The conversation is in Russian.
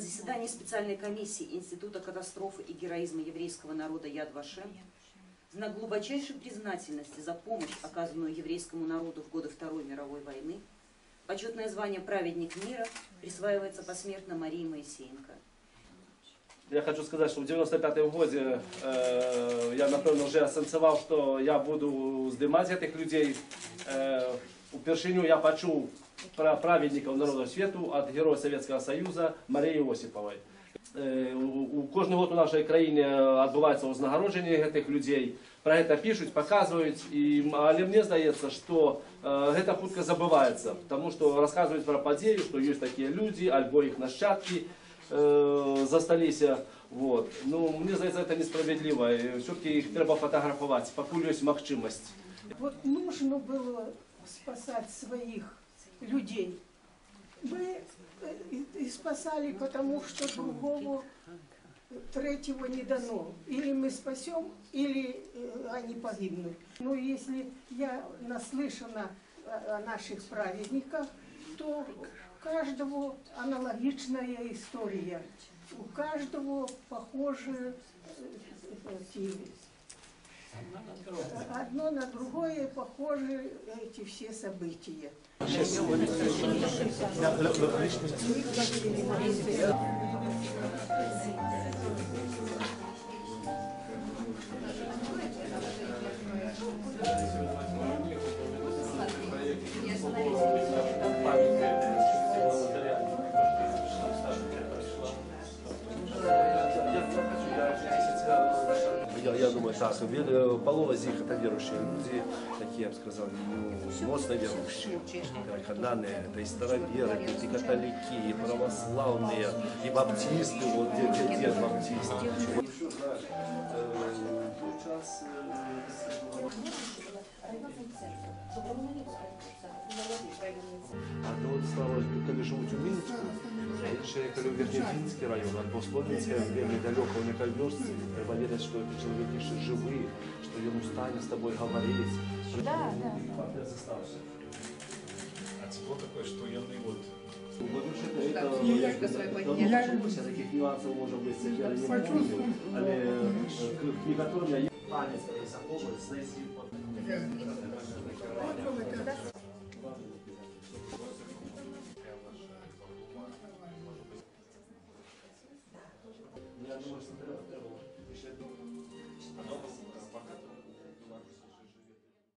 заседании специальной комиссии Института катастрофы и героизма еврейского народа Яд Вашем знак глубочайшей признательности за помощь, оказанную еврейскому народу в годы Второй мировой войны, почетное звание «Праведник мира» присваивается посмертно Марии Моисеенко. Я хочу сказать, что в 95-м году э, я, напевно, вже сенсував, що я буду здимати цих людей. Е, упершиню я почув про праведників народу світу від Героя Совєтського Союзу Марії Осипової. Е, у, у кожного год у нашій країні відбувається узнагородження цих людей. Про це пишуть, показують, і, але мені здається, що е, це хутко забувається, тому що розказують про подію, що є такі люди, або їх нащадки, э, засталися. Вот. Ну, мені здається, це несправедливо. Все-таки їх треба фотографувати, поки є можливість. Вот нужно было спасать своих людей. Мы э, и- спасали, потому что другого третьего не дано. Или мы спасем, или э, они погибнут. Но если я наслышана о о наших праведниках, то у каждого аналогичная история. У каждого похожие э, эти одно на другое похожи эти все события. Я, думаю, так, половина из них это верующие люди, такие, я бы сказал, ну, моцно верующие. Как Хананы, это и староверы, и католики, и православные, и баптисты, вот где, где дед баптист. Вот, А то от стало, коли живуть у Мінську, а інші, коли в Верхнефінський район, от Пословинська, где недалеко у Никольверске, треба вірити, що ці чоловіки ще живі, що йому стане з тобою говорити. Да, да. Папір застався. А тепло такое, что я ну, вот Ще таких нюансів може бути, я не помню, але е, к- к некоторым я є пам'ять, заховують, знайти.